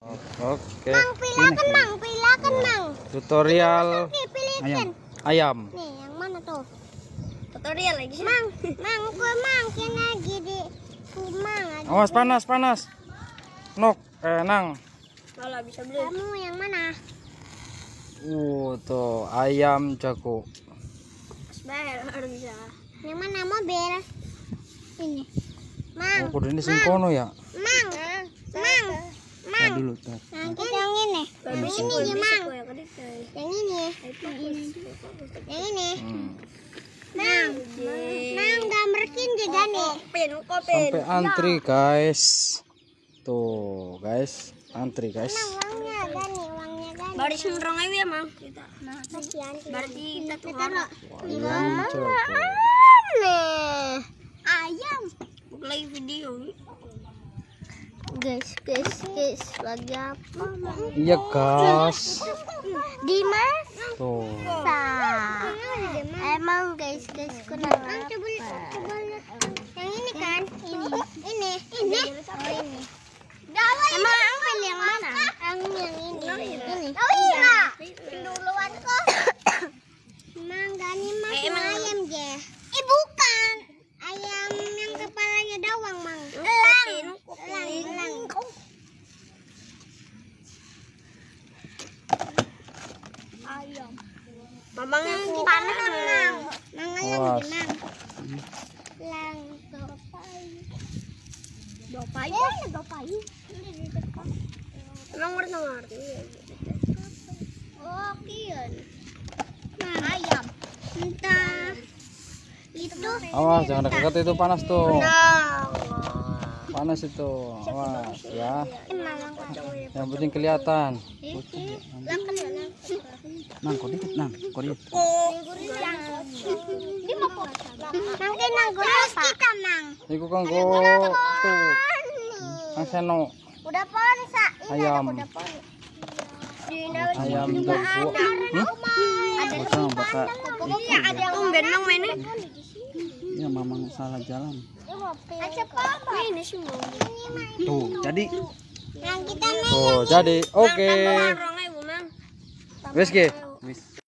Oke. Mang pilakan mang, pilakan mang. Tutorial Nih pilihkan. ayam. Nih yang mana tuh? tutorial lagi sih Mang, mang, gue mang, kena lagi di kumang. Awas panas panas. Nok, eh nang. malah bisa beli Kamu yang mana? Uh, tuh ayam jago. Sebenarnya harus bisa Yang mana mobil? Ini. Mang, Oh, kudu ini singkono ya. Mang. dulu tuh. Nah, kita yang ini. Yang ini ya mang. yang ini ya. Yang ini. Hmm. Mang, mang gambar kin juga nih. Sampai antri guys. Tuh guys, antri guys. Uangnya ada nih, uangnya ada nih. baris menurang aja ya mang kita Kasihan. berarti kita tuh Taruh. Ayam jago. Nih, ayam. buka lagi video Guys, guys, guys, lagi apa? Iya guys. Dimas. Tuh. Emang guys, guys, kenapa? Yang ini kan? Ini, ini, ini. Oh ini. Emang ambil yang mana? Yang yang ini. Ini. Oh iya. Duluan kok. Emang gani mah Eh, emang- ayam je. Eh bukan. Ayam yang kepalanya dawang, Mang. Elang. Elang, elang. Ayam. Mamang yang Yang panas. Lang dopai. dopai Eh, dopai. emang ayam. Entah itu Awas jangan dekat itu panas tuh. Panas itu. Awas ya. emang Yang penting kelihatan. kan lang. Nang, kok dikit nang, dikit. Kinang gula pa. Kita mang. Iku kan go tuh. Ang seno Udah pon sa. ayam. Ayam jago. Hmm? Ada Baka, baka. Iya, ada yang tumben mang main Ya mamang salah jalan. Ini Tuh, jadi. Tuh, jadi. Oke. mang Wes Oui.